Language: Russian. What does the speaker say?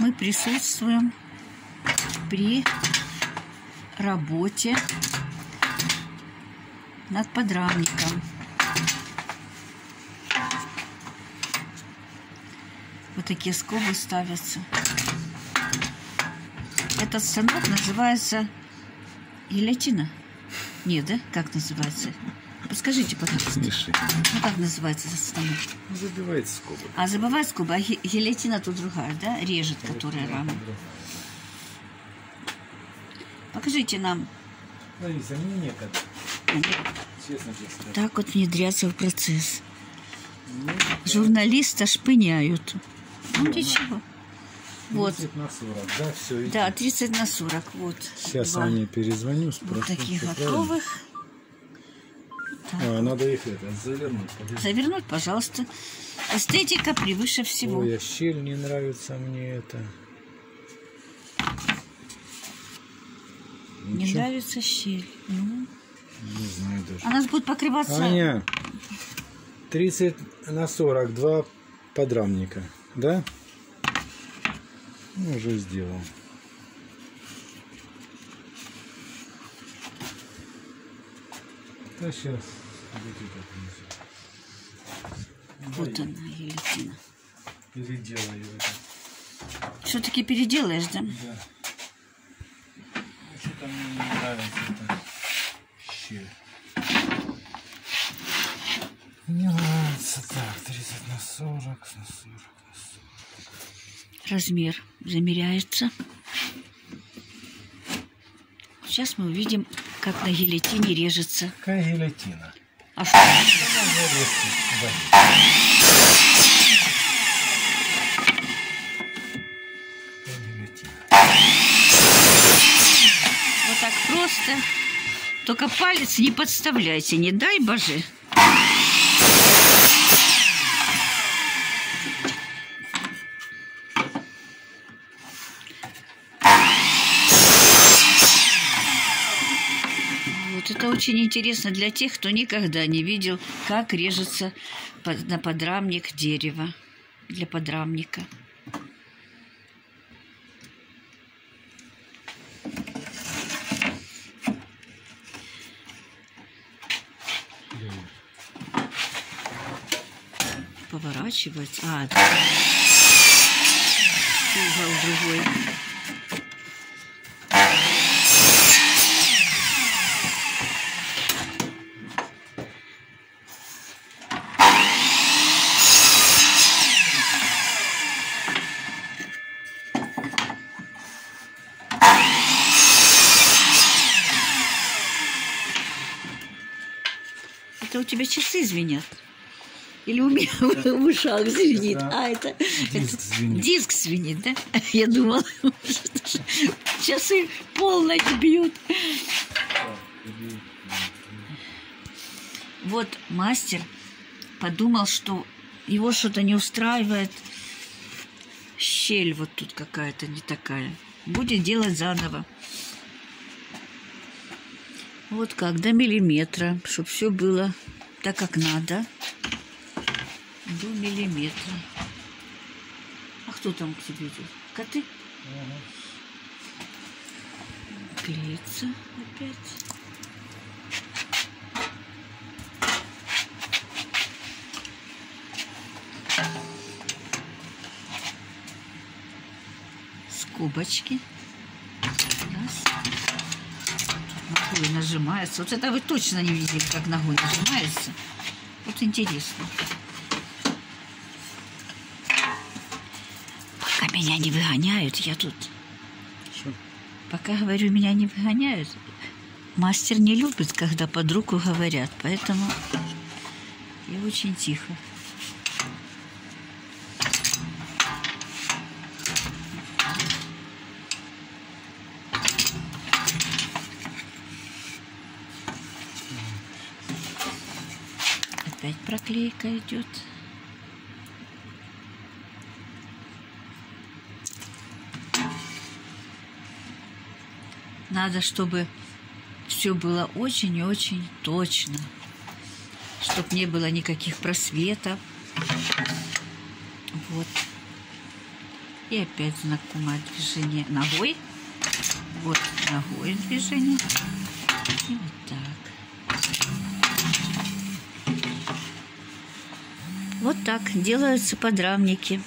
мы присутствуем при работе над подрамником. Вот такие скобы ставятся. Этот станок называется гильотина. Нет, да? Как называется? Подскажите, пожалуйста. Смеши. Ну, как называется этот станок? Забивает скобы. А забывай скобы, а ги- гильотина тут другая, да? Режет, которая раму. Покажите нам. Лариса, мне некогда. Честно. Так вот внедряться в процесс. Журналиста шпыняют. Ну, ничего. Вот. 30 на 40, да, все. Да, 30 на 40. Вот. Сейчас Два. Ане перезвоню, Вот спрошу. таких всё правильно. А, надо их это, завернуть. подожди. Завернуть, пожалуйста. Эстетика превыше всего. Ой, а щель не нравится мне это. Не Ничего, нравится щель. Ну, Не знаю даже. Она будет покрываться. Аня, 30 на 42 подрамника, да? Ну, уже сделал. Да сейчас. Вот она, гильотина. Переделаю это. Все-таки переделаешь, да? Да. Что-то мне не нравится эта щель. Не нравится так, 30 на 40, на 40, на 40. Размер замеряется. Сейчас мы увидим, как на гильотине режется. Какая гильотина? А что? Вот так просто. Только палец не подставляйте, не дай боже. Это очень интересно для тех, кто никогда не видел, как режется на подрамник дерево для подрамника. Поворачивать. А, да. угол другой. Это у тебя часы звенят? Или у меня в ушах звенит? Это А, это диск это звенит. Диск звенит, да? Я думала, часы полночь бьют. Вот мастер подумал, что его что-то не устраивает. Щель вот тут какая-то не такая. Будет делать заново. Вот как, до миллиметра, чтобы все было так, как надо. До миллиметра. А кто там к тебе идет? Коты? Клеится опять. Скобочки. Ногой нажимается. Вот это вы точно не видели, как ногой нажимается. Вот интересно. Пока меня не выгоняют, я тут... Что? Пока, говорю, меня не выгоняют. Мастер не любит, когда под руку говорят, поэтому я очень тихо. Опять проклейка идет. Надо, чтобы все было очень и очень точно, чтобы не было никаких просветов. Вот. И опять знакомое движение ногой. Вот ногой движение. И вот так. Вот так делаются подрамники.